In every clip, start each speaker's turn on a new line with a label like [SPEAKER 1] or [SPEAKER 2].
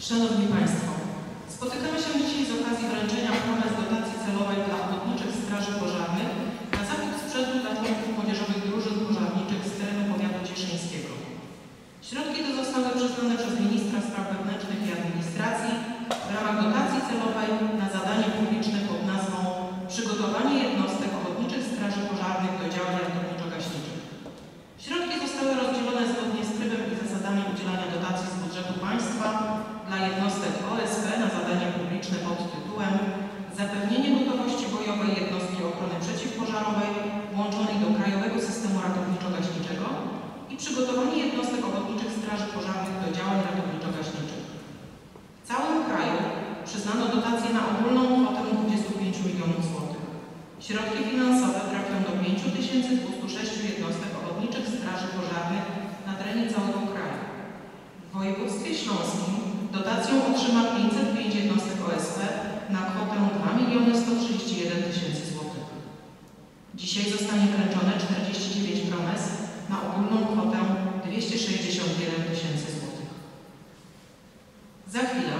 [SPEAKER 1] Szanowni Państwo, spotykamy się dzisiaj z okazji wręczenia promes dotacji celowej dla Ochotniczych Straży Pożarnych na zakup sprzętu dla członków młodzieżowych drużyn pożarniczych z terenu powiatu cieszyńskiego. Środki te zostały przyznane przez Ministra Spraw Wewnętrznych i Administracji w ramach dotacji celowej na zadanie publiczne pod nazwą Przygotowanie jednostek Ochotniczych Straży Pożarnych do działań ratowniczo-gaśniczych. Środki zostały rozdzielone zgodnie z trybem i zasadami udzielania dotacji z budżetu państwa dla jednostek OSP na zadania publiczne pod tytułem Zapewnienie gotowości bojowej jednostki ochrony przeciwpożarowej włączonej do Krajowego Systemu Ratowniczo-Gaśniczego i przygotowanie jednostek ochotniczych straży pożarnych do działań ratowniczo-gaśniczych. W całym kraju przyznano dotacje na ogólną kwotę 25 milionów złotych. Środki finansowe trafią do 5206 jednostek ochotniczych straży pożarnych na terenie całego kraju. W województwie śląskim dotację otrzyma 505 jednostek OSP na kwotę 2 miliony 131 tysięcy złotych. Dzisiaj zostanie wręczone 49 promes na ogólną kwotę 261 tysięcy złotych. Za chwilę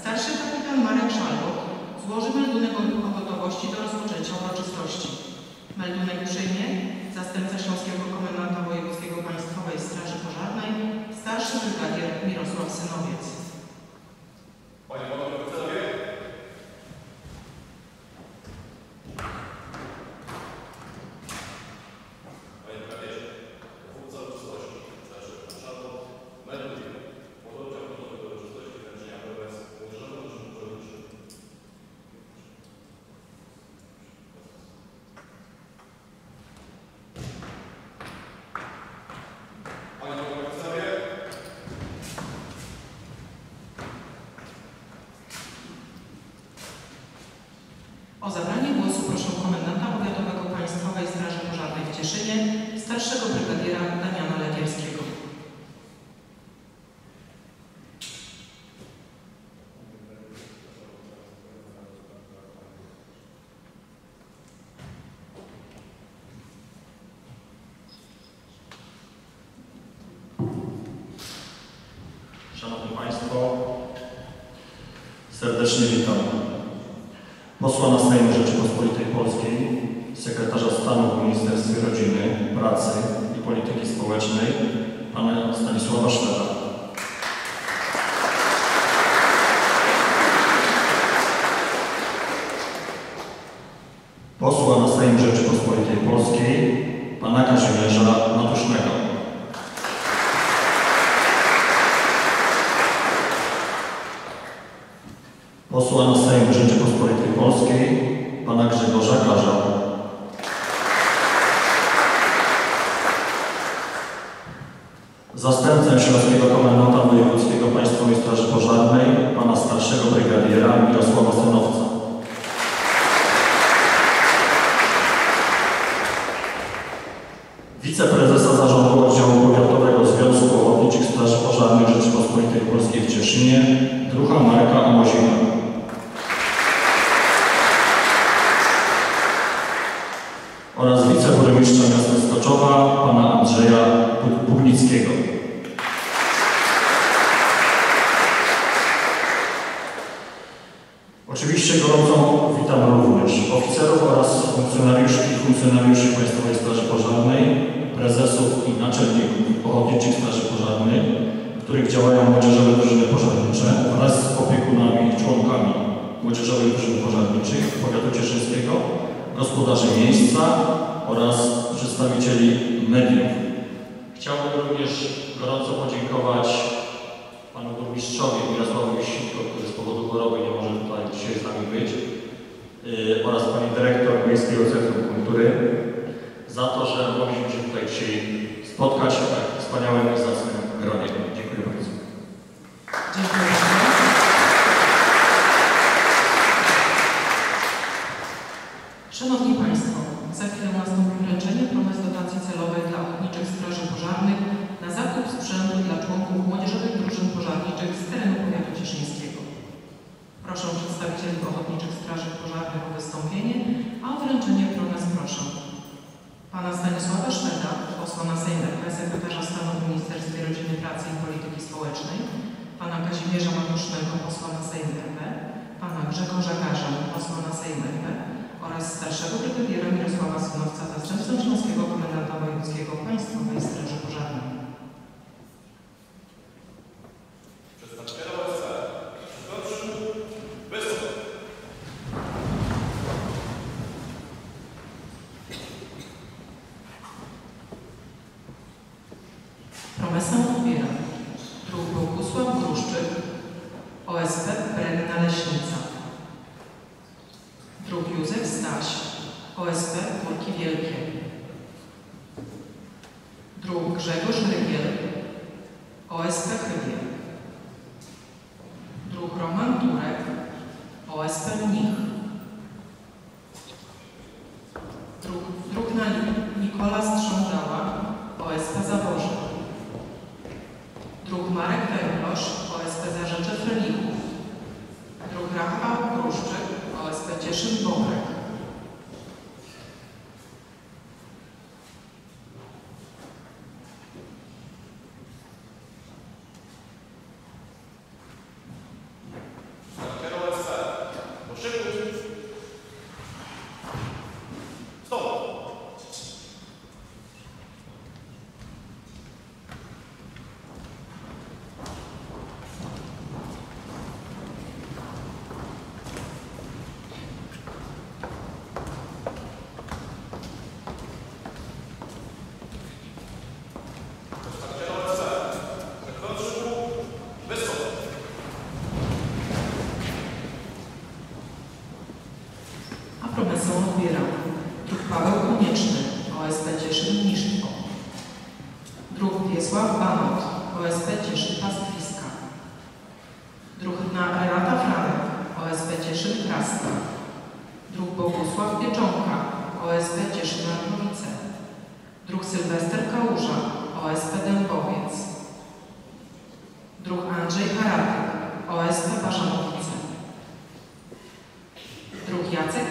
[SPEAKER 1] starszy kapitan Marek Szalbok złoży meldunek o gotowości do rozpoczęcia uroczystości. Meldunek przyjmie zastępca Śląskiego Komendanta Wojewódzkiego Państwowej Straży Pożarnej, starszy brygadier Mirosław Synowiec.
[SPEAKER 2] Panie Panowie Oficerowie, Panie Premierze, dowódca uroczystości, starszy marszałek, melduje pododdział gotowy do uroczystości wręczenia promes młodzieżowym drużynom pożarniczym. Panie Panowie Oficerowie,
[SPEAKER 1] O zabranie głosu proszę komendanta powiatowego Państwowej Straży Pożarnej w Cieszynie, starszego brygadiera Damiana Legierskiego.
[SPEAKER 3] Szanowni Państwo, serdecznie witam posła na Sejm Rzeczypospolitej Polskiej, sekretarza stanu w Ministerstwie Rodziny, Pracy i Polityki Społecznej, pana Stanisława Szweda. Posła na Sejm Rzeczypospolitej Polskiej, pana Kazimierza Matusznego. Posła na Sejm Rzeczypospolitej Polskiej, pana Grzegorza Garza. Zastępcę Śląskiego Komendanta Wojewódzkiego Państwowej Straży Pożarnej, pana starszego brygadiera Mirosława Synowca. Wiceprezesa Zarządu Oddziału Powiatowego Związku Ochotniczych Straży Pożarnych Rzeczypospolitej Polskiej w Cieszynie, druha Marka Amozina. oraz wiceburmistrza miasta Stoczowa, pana Andrzeja Bugnickiego. Oczywiście gorąco witam również oficerów oraz funkcjonariuszki i funkcjonariuszy Państwowej Straży Pożarnej, prezesów i naczelników Ochotniczych Straży Pożarnych, w których działają młodzieżowe drużyny pożarnicze wraz z opiekunami i członkami młodzieżowych drużyn pożarniczych powiatu cieszyńskiego, gospodarzy miejsca oraz przedstawicieli mediów. Chciałbym również gorąco podziękować panu burmistrzowi Mirosławowi Sitko, który z powodu nie może tutaj dzisiaj z nami być. Yy, oraz pani dyrektor Miejskiego Centrum Kultury za to, że mogliśmy się tutaj dzisiaj spotkać w tak wspaniałym
[SPEAKER 1] ubiera. Druk Paweł Konieczny, OSP Cieszyn Niszko. Druk Wiesław Banot, OSP Cieszyn Pastwiska. Druk na Renata Franek, OSP Cieszyn Krasta. Druk Bogusław Pieczonka, OSP Cieszyn Arnowice. Druk Sylwester Kałuża, OSP Dębowiec. Druk Andrzej Haratek, OSP Parzanowice. Druk Jacek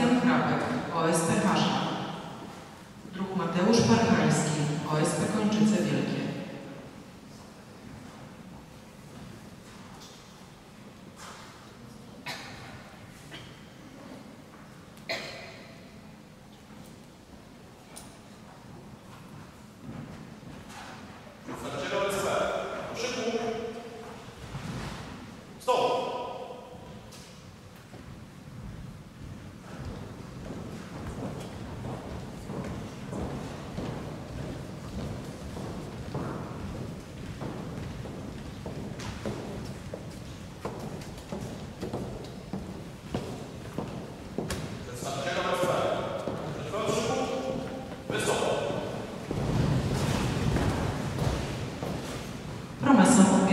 [SPEAKER 1] Sebastian Hrabek, OSP Pasza, druk Mateusz Parchański, OSP Kończyce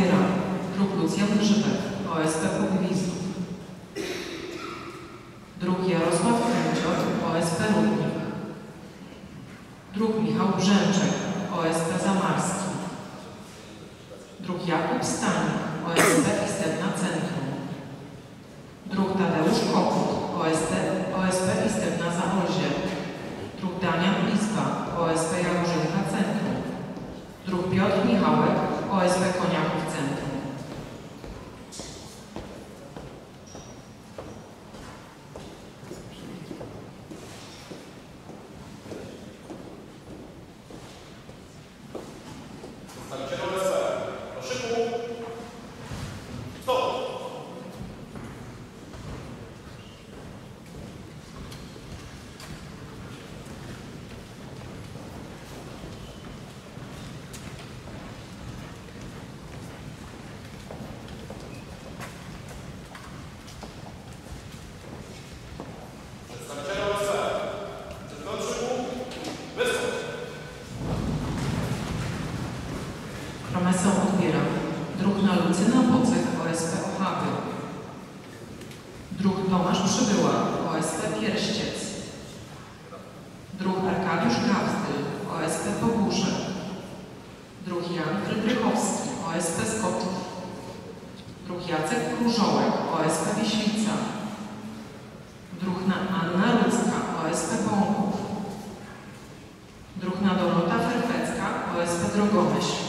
[SPEAKER 1] Bagiera, druh Lucjan Grzybek, OSP Pogwizdów. Druh Jarosław Kęcior, OSP Rudnik. Druh Michał Brzęczek, OSP Zamarski. Druh Jakub Stanik, OSP OSP Drogomyśl.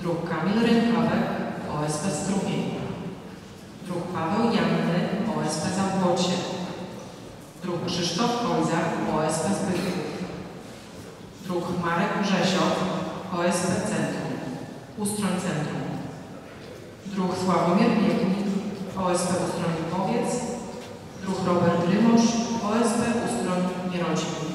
[SPEAKER 1] Druh Kamil Rękawek, OSP Strumień. Druh Paweł Janny, OSP Zabłocie. Druh Krzysztof Kojzar, OSP Zbytków. Druh Marek Grzesiok, OSP Centrum. Ustroń Centrum. Druh Sławomir Biegnik, OSP Ustroń Lipowiec. Druh Robert Rymosz, OSP Ustroń Mierocin.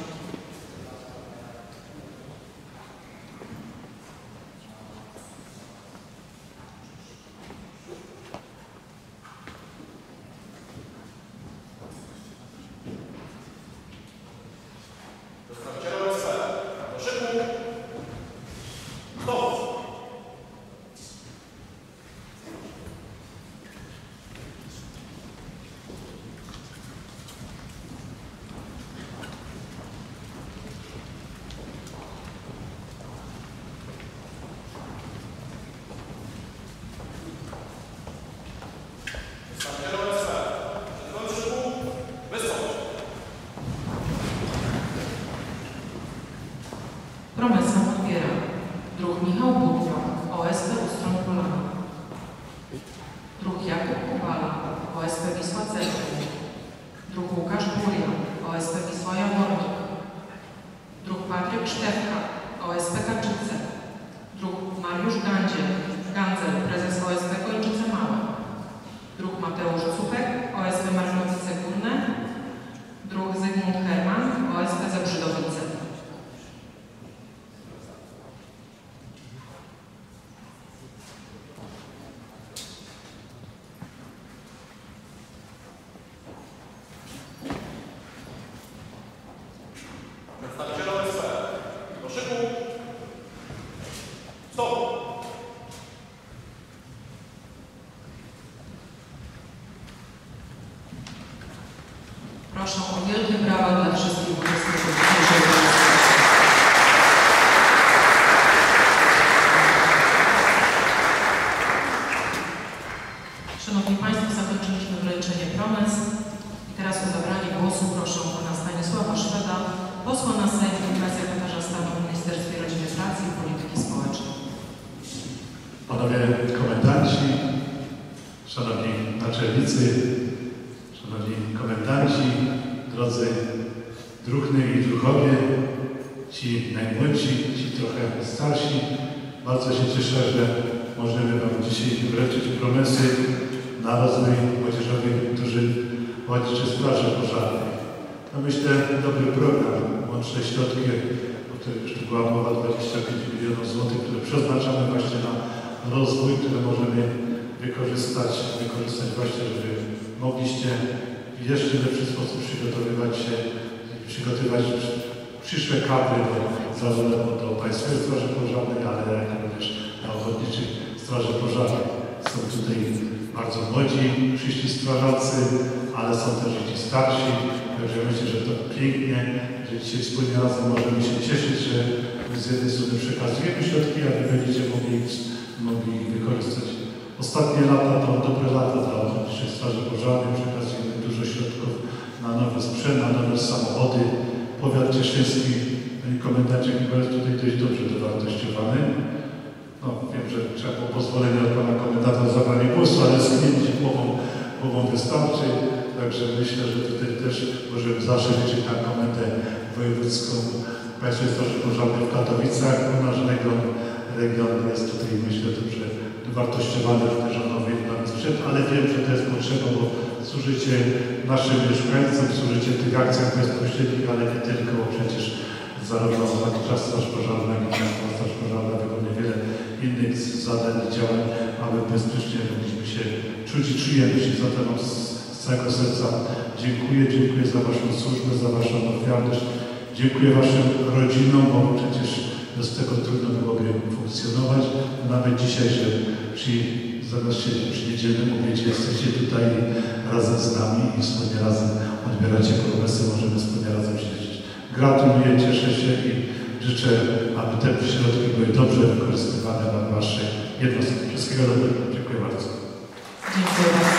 [SPEAKER 1] Szanowni
[SPEAKER 4] naczelnicy, szanowni komendanci, drodzy druhny i druhowie, ci najmłodsi, ci trochę starsi, bardzo się cieszę, że możemy Wam dzisiaj wręczyć promesy na rozwój młodzieżowy, którzy Młodzieży Straży Pożarnej. To myślę dobry program, łączne środki, o których już tu była mowa, 25 milionów złotych, które przeznaczamy właśnie na rozwój, które możemy wykorzystać, wykorzystać właśnie, żeby mogliście w jeszcze lepszy sposób przygotowywać się, przygotowywać przyszłe kadry do, zarówno do Państwowej Straży Pożarnej, ale jak również na Ochotniczych Straży Pożarnej. Są tutaj bardzo młodzi przyszli strażacy, ale są też i ci starsi, także myślę, że to pięknie, że dzisiaj wspólnie razem możemy się cieszyć, że z jednej strony przekazujemy środki, a wy będziecie mogli, mogli wykorzystać. Ostatnie lata to dobre lata dla Ochotniczej Straży Pożarnej, przekazujemy dużo środków na nowy sprzęt, na nowe samochody. Powiat cieszyński, panie komendancie, chyba jest tutaj dość dobrze dowartościowany. No, wiem, że trzeba było pozwolenie od Pana Komendanta na zabranie głosu, ale sknięcie głową, głową wystarczy. Także myślę, że tutaj też możemy zawsze liczyć na komendę wojewódzką Państwowej Straży Pożarnej w Katowicach. No, nasz region, region jest tutaj, myślę, dobrze wartościowany również o nowy nowy sprzęt, ale wiem, że to jest potrzeba, bo służycie naszym mieszkańcom, służycie tych akcjach bezpośrednich, ale nie tylko, bo przecież zarówno Straż Pożarna, Państwowa Straż Pożarna wykonuje wiele innych zadań i działań, aby bezpiecznie mogliśmy się czuć i czujemy się. Zatem z, z całego serca dziękuję, dziękuję za Waszą służbę, za Waszą ofiarność. Dziękuję Waszym rodzinom, bo przecież bez tego trudno byłoby funkcjonować. Nawet dzisiaj, że przy, zamiast siedzieć przy niedzielnym obiecie, jesteście tutaj razem z nami i wspólnie razem odbieracie promesy, możemy wspólnie razem siedzieć. Gratuluję, cieszę się i życzę, aby te środki były dobrze wykorzystywane na Waszej jednostki. Wszystkiego dobrego. Dziękuję bardzo.
[SPEAKER 1] Dziękuję bardzo.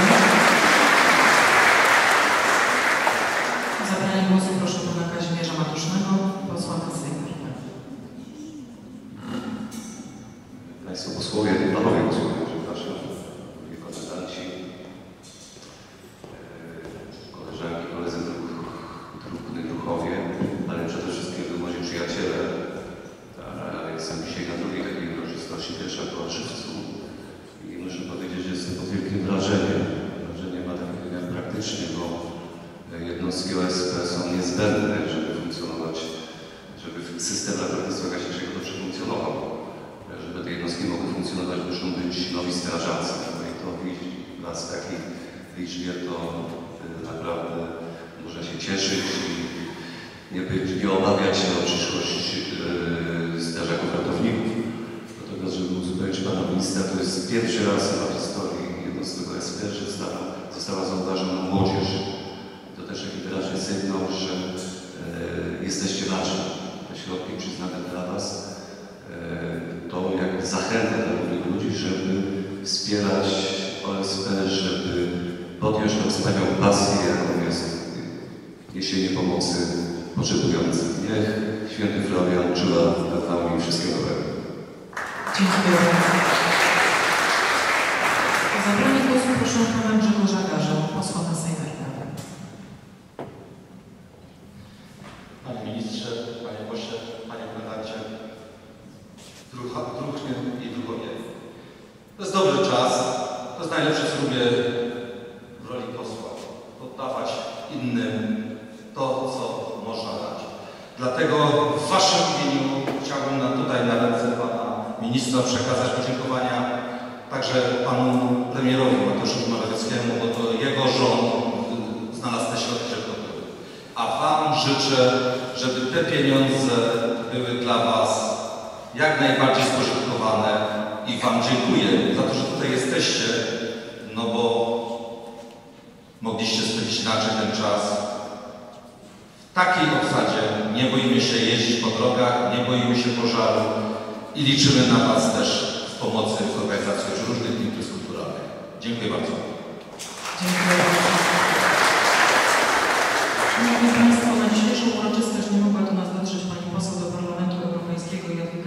[SPEAKER 1] O zabranie głosu proszę pana Kazimierza Matusznego, posła na Sejm RP.
[SPEAKER 5] Państwo posłowie, panowie posłowie, przepraszam, panowie komendanci, e, koleżanki, koledzy druh- druhny druhowie, ale przede wszystkim w wymowie przyjaciele. E, Jestem dzisiaj na drugiej takiej uroczystości, pierwsza była w Żywcu i muszę powiedzieć, że jestem pod wielkim wrażeniem. Wrażenie ma taki wymiar praktyczny, bo e, jednostki OSP są niezbędne, żeby funkcjonować, żeby system ratownictwa gaśniczego dobrze funkcjonował żeby te jednostki mogły funkcjonować, muszą być nowi strażacy. No i to widzieć Was w takiej liczbie, to naprawdę można się cieszyć i nie, być, nie obawiać się o przyszłość strażaków ratowników. Natomiast, żeby uzupełnić Pana Ministra, to jest pierwszy raz w historii jednostek OSP, że została, została zauważona młodzież. To też taki wyraźny sygnał, że y, jesteście ważni. Te środki przyznane dla Was e, to jak zachętę dla młodych ludzi, żeby wspierać OSP, żeby podjąć tę wspaniałą pasję, jaką jest niesienie pomocy potrzebującym. Niech święty Florian czuwa nad Wami wszystkiego dobrego.
[SPEAKER 1] Dziękuję. O zabranie głosu proszę pana Grzegorza Garzę, posła na Sejm RP.
[SPEAKER 6] Panie Ministrze, Panie Pośle, Panie Komendancie, drucha, druhny i druhowie. To jest dobry czas, to jest najlepsze, co lubię w roli posła. Poddawać innym to, co można dać. Dlatego w Waszym imieniu chciałbym na, tutaj na ręce Pana Ministra przekazać podziękowania także Panu Premierowi Mateuszowi Morawieckiemu, bo to jego rząd y, znalazł te środki, żeby to były. A Wam życzę, żeby te pieniądze były dla Was jak najbardziej spożytkowane i Wam dziękuję za to, że tutaj jesteście, no bo mogliście spędzić inaczej ten czas. W takiej obsadzie nie boimy się jeździć po drogach, nie boimy się pożaru i liczymy na Was też w pomocy w organizacji różnych imprez kulturalnych. Dziękuję bardzo.
[SPEAKER 1] Dziękuję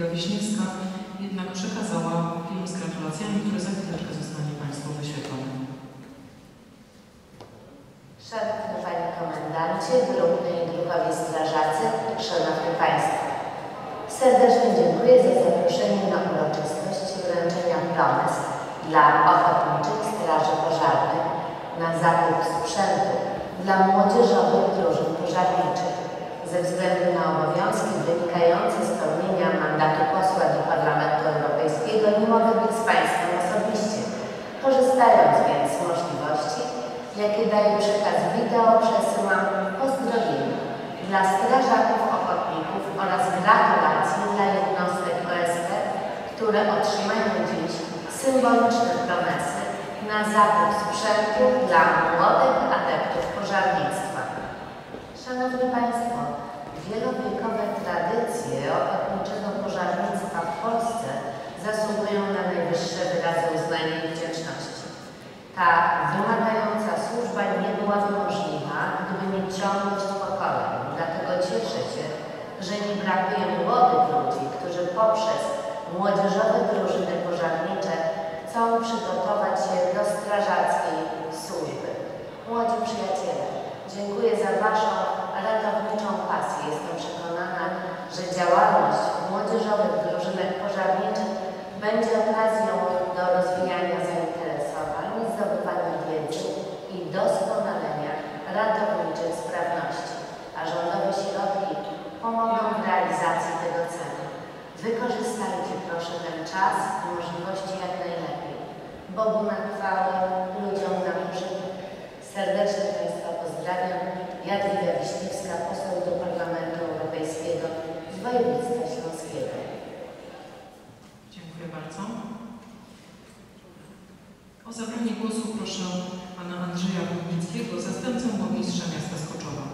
[SPEAKER 1] Jadwiga Wiśniewska, jednak przekazała film z gratulacjami, który za chwileczkę zostanie Państwu wyświetlony.
[SPEAKER 7] Szanowny Panie Komendancie, druhny i druhowie strażacy, Szanowni Państwo. Serdecznie dziękuję za zaproszenie na uroczystość wręczenia promes dla Ochotniczych Straży Pożarnych na zakup sprzętu dla młodzieżowych drużyn pożarniczych. Ze względu na obowiązki wynikające z pełnienia mandatu posła do Parlamentu Europejskiego nie mogę być z Państwem osobiście. Korzystając więc z możliwości, jakie daje przekaz wideo, przesyłam pozdrowienia dla strażaków ochotników oraz gratulacje dla jednostek OSP, które otrzymają dziś symboliczne promesy na zakup sprzętu dla młodych adeptów pożarnictwa. Szanowni Państwo, wielowiekowe tradycje ochotniczego pożarnictwa w Polsce zasługują na najwyższe wyrazy uznania i wdzięczności. Ta wymagająca służba nie byłaby możliwa, gdyby nie ciągłość pokoleń. Dlatego cieszę się, że nie brakuje młodych ludzi, którzy poprzez młodzieżowe drużyny chcą przygotować się do strażackiej służby. Młodzi przyjaciele, dziękuję za Waszą ratowniczą pasję. Jestem przekonana, że działalność młodzieżowych drużynach pożarniczych będzie okazją do rozwijania zainteresowań, zdobywania wiedzy i doskonalenia ratowniczych sprawności, a rządowe środki pomogą w realizacji tego celu. Wykorzystajcie proszę ten czas i możliwości jak najlepiej. Bogu na chwałę, ludziom na pożytek. Serdecznie Państwa pozdrawiam. Jadwiga Wiśniewska, poseł do Parlamentu Europejskiego z województwa śląskiego.
[SPEAKER 1] Dziękuję bardzo. O zabranie głosu proszę pana Andrzeja Wójcickiego, zastępcę burmistrza miasta Skoczowa.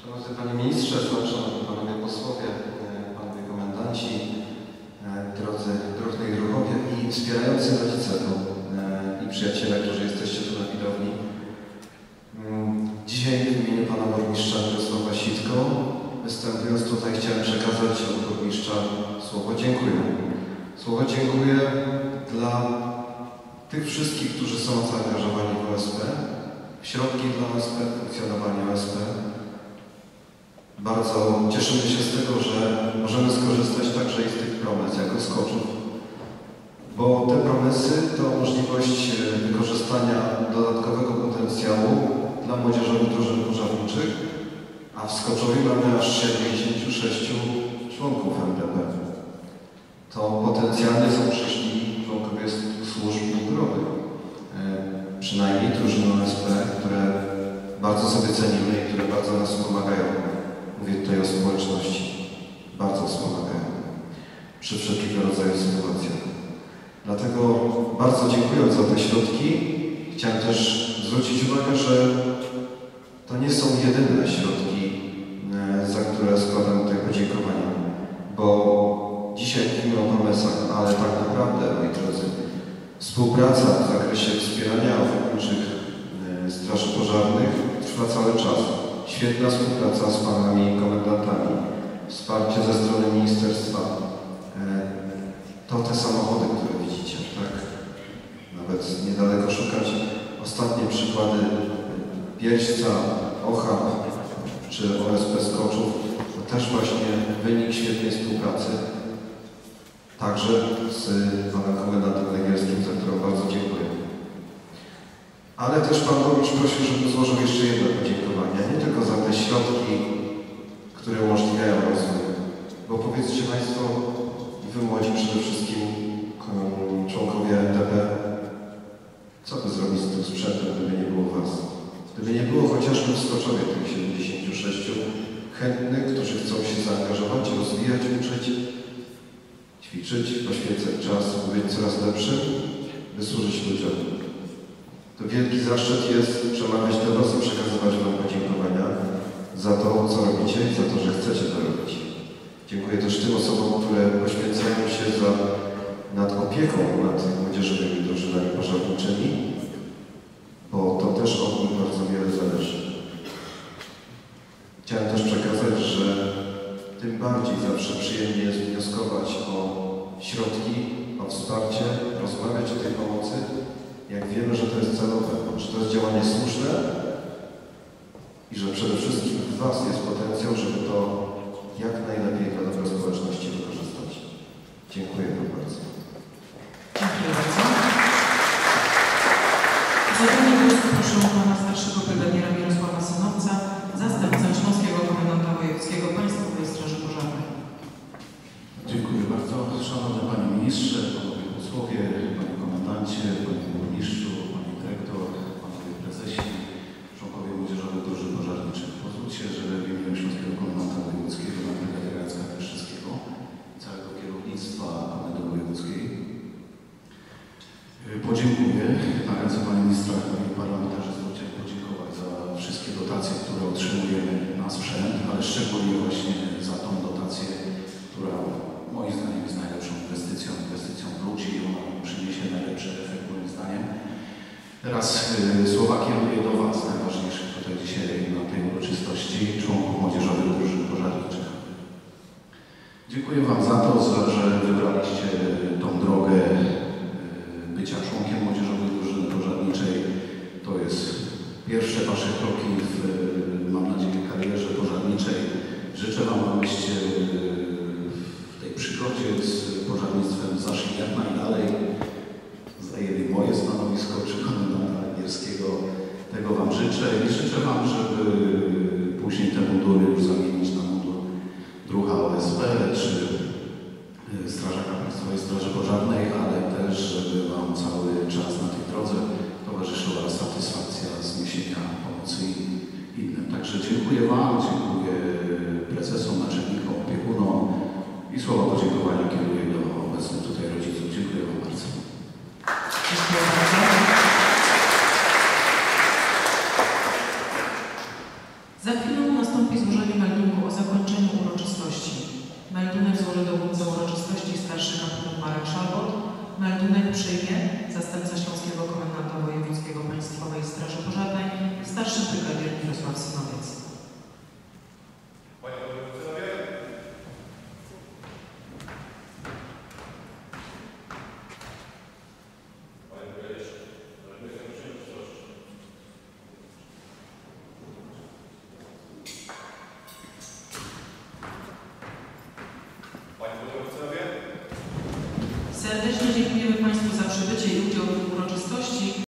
[SPEAKER 8] Szanowny Panie Ministrze, Szanowni Panowie Posłowie, e, Panowie Komendanci, e, drodzy druhny i druhowie i wspierający rodzice to, e, i przyjaciele, którzy jesteście tu na widowni. Mm, Dzisiaj w imieniu Pana Burmistrza Mirosława Sitko, występując tutaj, chciałem przekazać od Burmistrza słowo dziękuję. Słowo dziękuję dla tych wszystkich, którzy są zaangażowani w OSP, w środki dla OSP, funkcjonowanie OSP, bardzo cieszymy się z tego, że możemy skorzystać także i z tych promes jako skoczów, bo te promesy to możliwość e, wykorzystania dodatkowego potencjału dla młodzieżowych drużyn pożarniczych, a w Skoczowie mamy aż 76 członków MDP. To potencjalnie są przyszli członkowie służb mundurowych. E, Przynajmniej drużyny OSP, które bardzo sobie cenimy i które bardzo nas pomagają. Mówię tutaj o społeczności. Bardzo wspomagają przy wszelkiego rodzaju sytuacjach. Dlatego bardzo dziękując za te środki, chciałem też zwrócić uwagę, że to nie są jedyne środki, e, za które składam tutaj podziękowania, bo dzisiaj mówimy o promesach, ale tak naprawdę, moi drodzy, współpraca w zakresie wspierania ochotniczych e, straży pożarnych trwa cały czas. Świetna współpraca z panami komendantami, wsparcie ze strony ministerstwa. E, To te samochody, które widzicie, tak? Nawet niedaleko szukać. Ostatnie przykłady Bielska, Ochab czy OSP Skoczów to też właśnie wynik świetnej współpracy. Także z panem komendantem Węgierskim, za którą bardzo dziękuję. Ale też Pan Burmistrz prosił, żebym złożył jeszcze jedno podziękowanie, nie tylko za te środki, które umożliwiają rozwój, bo powiedzcie Państwo, Wy młodzi przede wszystkim um, członkowie NDP, co by zrobić z tym sprzętem, gdyby nie było Was? Gdyby nie było chociażby w Skoczowie tych 76 chętnych, którzy chcą się zaangażować, rozwijać, uczyć, ćwiczyć, poświęcać czas, być coraz lepszym, by służyć ludziom. To wielki zaszczyt jest przemawiać do Was i przekazywać Wam podziękowania za to, co robicie i za to, że chcecie to robić. Dziękuję też tym osobom, które poświęcają się za, nad opieką nad młodzieżowymi drużynami pożarniczymi, bo to też od nich bardzo wiele zależy. Chciałem też przekazać, że tym bardziej zawsze przyjemnie jest wnioskować o środki, o wsparcie, rozmawiać o tej pomocy, jak wiemy, że to jest celowe, że to jest działanie słuszne i że przede wszystkim w Was jest potencjał, żeby to jak najlepiej dla dobra społeczności wykorzystać. Dziękuję Wam bardzo.
[SPEAKER 1] Dziękuję bardzo. O zabranie głosu proszę pana starszego brygadiera Mirosława Synowca, zastępcę Śląskiego Komendanta Wojewódzkiego Państwowej Straży Pożarnej.
[SPEAKER 9] Dziękuję bardzo. Szanowny Panie Ministrze, Panowie Posłowie, Panie Komendancie, Panie Burmistrzu, Pani Dyrektor, Panowie Prezesi, członkowie Młodzieżowych Drużyn Pożarniczych. Pozwólcie, że w imieniu Śląskiego Komendanta Wojewódzkiego, Pana Brygadiera Jacka Pieszczyckiego, całego kierownictwa Dziękuję Wam za to, za, że wybraliście tą drogę e, bycia członkiem Młodzieżowej Drużyny Pożarniczej. To jest pierwsze Wasze kroki w, mam nadzieję, karierze pożarniczej. Życzę Wam, abyście e, w tej przygodzie z pożarnictwem zaszli jak najdalej. Zajęli moje stanowisko czy komendanta angielskiego. Tego Wam życzę i życzę Wam, żeby później te mundury już zamienić na mundur druha OSP czy y, Strażaka Państwowej Straży Pożarnej, ale też, żeby Wam cały czas na tej drodze towarzyszyła satysfakcja z niesienia pomocy innym. Także dziękuję Wam, dziękuję prezesom, naczelnikom, opiekunom i słowa